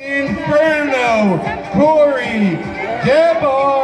Inferno, Cory Gebhart.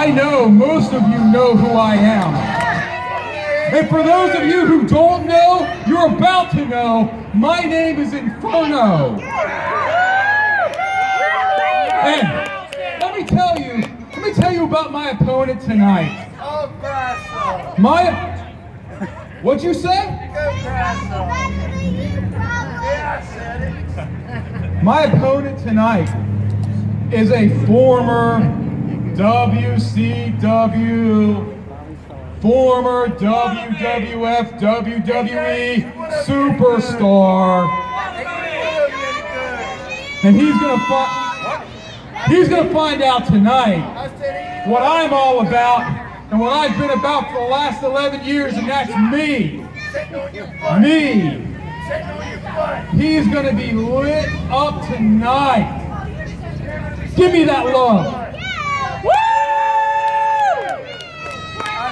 I know most of you know who I am. And for those of you who don't know, you're about to know, my name is Inferno. And let me tell you, let me tell you about my opponent tonight. My, what'd you say? My opponent tonight is a former WCW, former WWF, WWE superstar. And he's gonna find he's gonna find out tonight what I'm all about and what I've been about for the last 11 years, and that's me. Me. He's gonna be lit up tonight. Give me that love.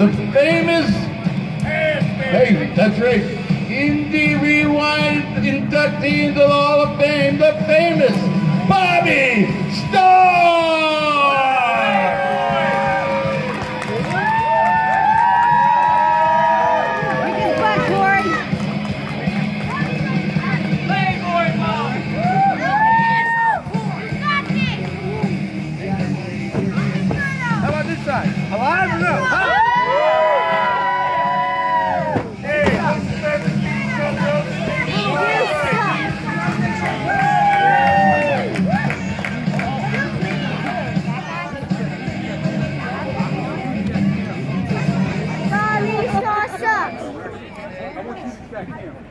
The famous, hey, that's right, Indie Rewind inductee into the Hall of Fame, the famous Bobby Starr!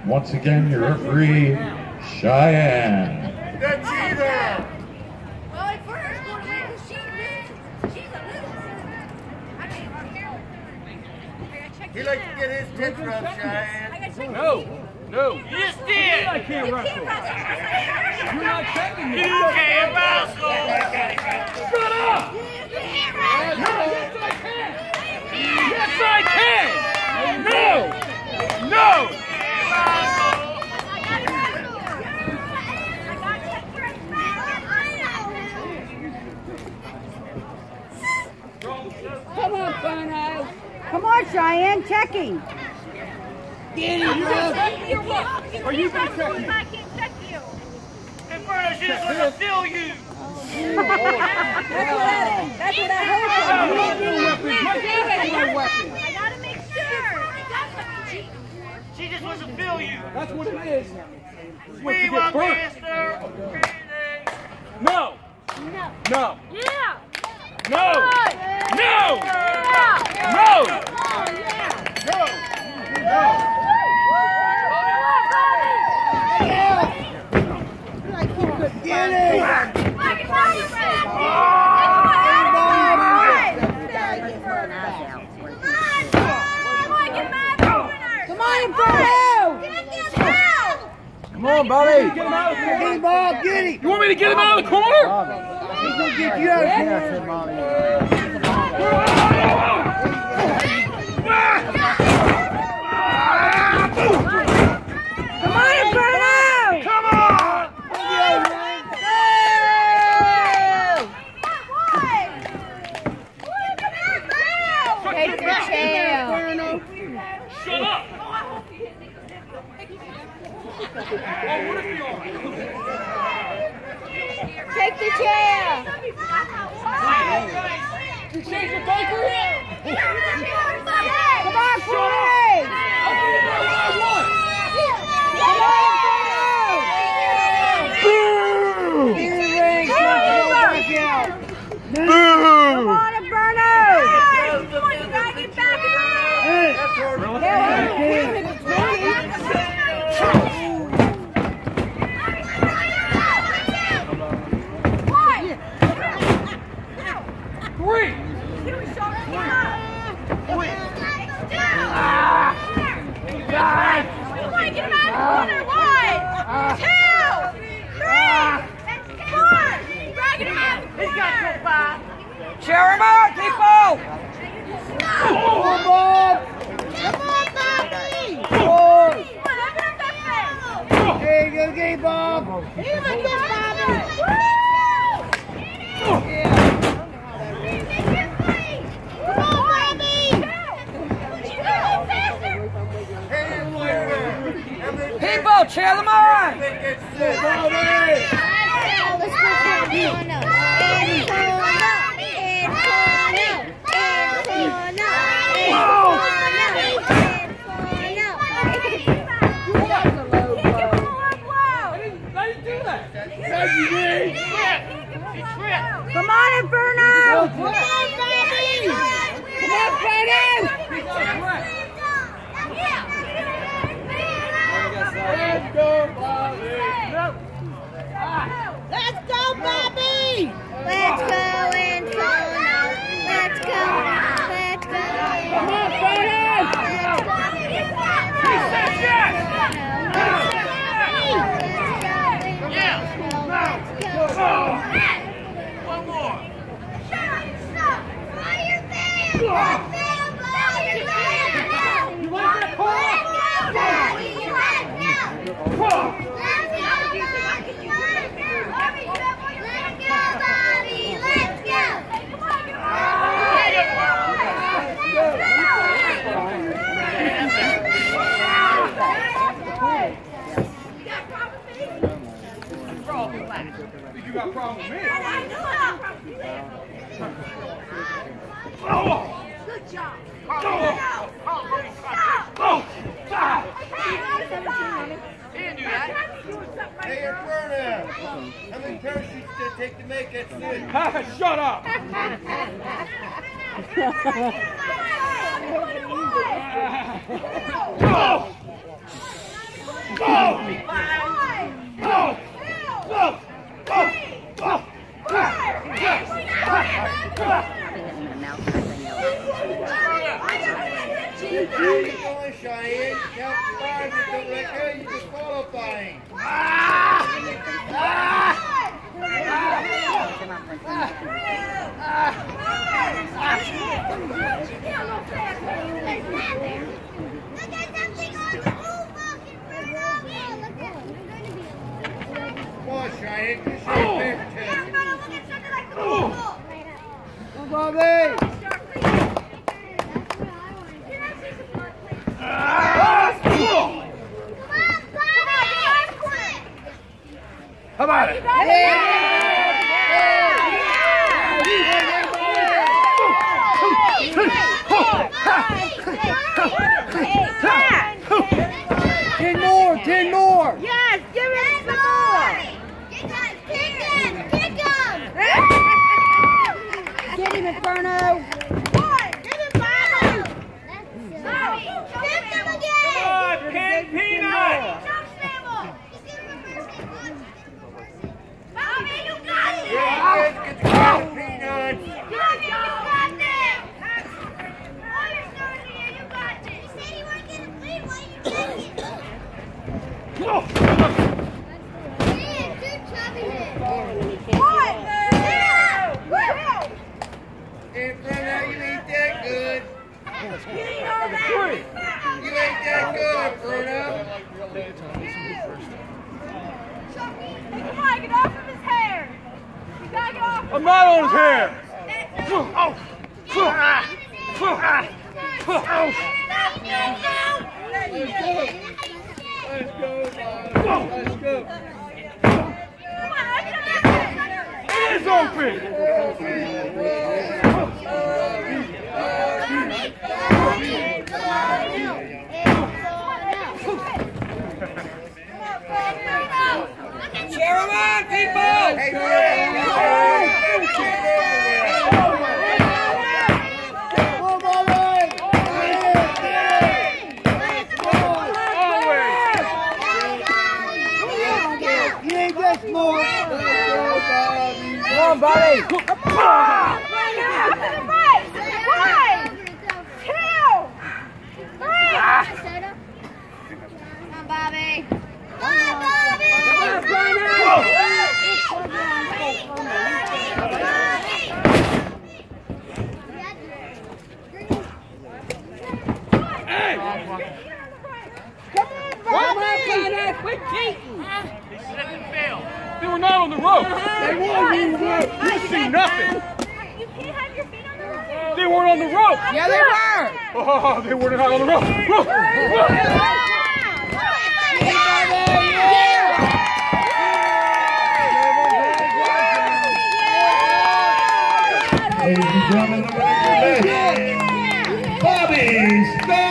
Once again, your referee, Cheyenne. The cheater! He likes to get his tits rubbed, Cheyenne. No, no. You just did! I can't wrestle. You're not checking me. You can't wrestle! Shut up! Yes, I can. Yes, I can. No, no. Come on, Bono. Come on, Cheyenne, checking. Are you gonna check me? Inferno, she's gonna steal oh, you! That's what I heard from My weapon. I gotta make sure. She just wants to feel you! That's what it is. We want burnt. Mr. Crazy! No, No. no, Yeah. no, no, Yeah. no, Oh, yeah. no. Come on, Inferno! Come on, Bobby. Get him out of the corner. Get him off, get him! You want me to get him out of the corner? He's gonna get you out of here! Come Take the chair. You change your baker yet? Come on, Cory. I'll give you my wild one. Come on, Inferno. Three. Cheer him on, people! Hey, good game, Bob! Cheer them on! I didn't do that. Come on, Inferno. Come on, Let's go, Bobby! Let's go, Inferno! Let's go! Let's go! Come on, Let's One more. You got a problem with me? Good job. Hey, Inferno. How many parachutes did it take to make that suit? Shut up. Keep going, Cheyenne. Count five and don't let go. You disqualifying. Cheyenne. Is your back test. Bobby! It? Ten more, ten more! Yes, give it some more. Get him, Inferno. Pin Peanut. Yeah, get the Pin Peanut. Inferno, you ain't that good. You ain't that good, Inferno. I'm not on his hair! Let's go, Bobby. Let's go. It is open. Cheer him on, people! Come on, Bobby. Come on, Bobby. Come on, Bobby. They were not on the rope. They were. You see nothing. They weren't on the rope. Yeah, they were. Oh, they were not on the rope. Rope, rope. Ladies and gentlemen, the winner of Bobby Stone!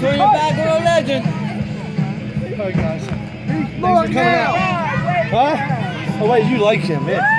Turn your back on a legend. Alright, guys. Thanks for coming out. Huh? Oh, wait, you like him, man.